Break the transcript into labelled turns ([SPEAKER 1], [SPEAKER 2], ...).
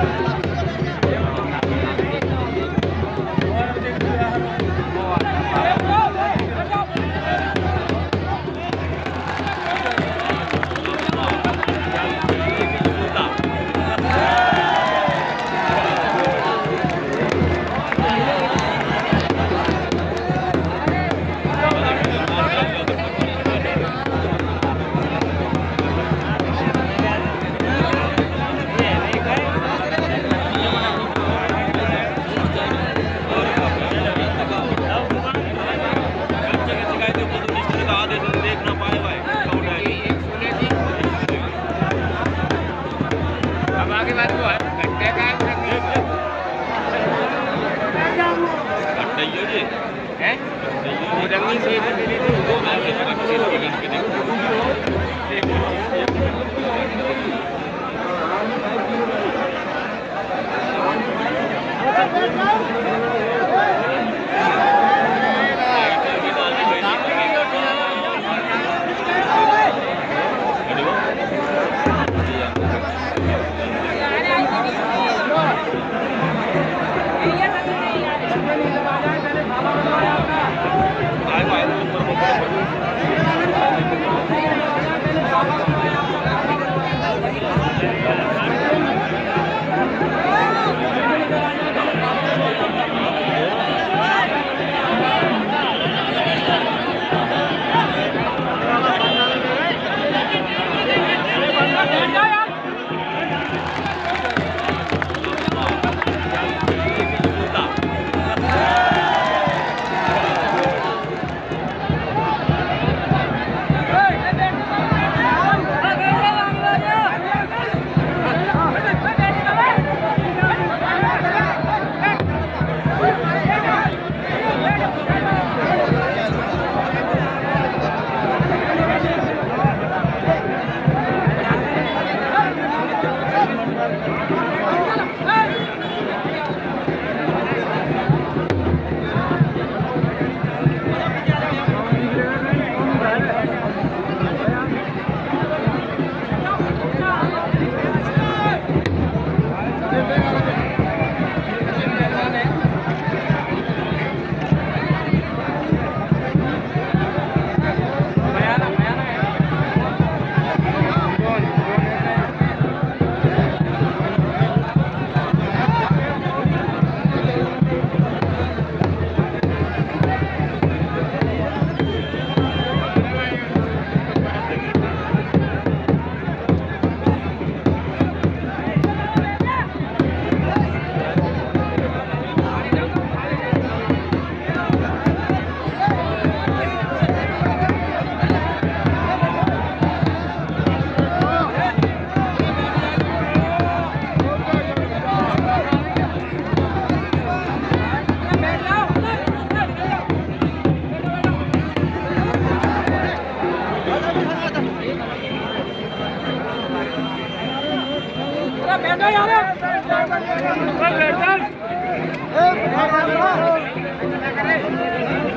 [SPEAKER 1] Thank you.
[SPEAKER 2] hijau je. Eh? Orang ni saya dah beli tu. Oh, saya nak pakai tu. Kena kena. Thank you.
[SPEAKER 3] ਬੈਠੋ ਯਾਰ
[SPEAKER 4] ਓਏ
[SPEAKER 5] ਬੈਠੋ ਏ ਬੈਠਾ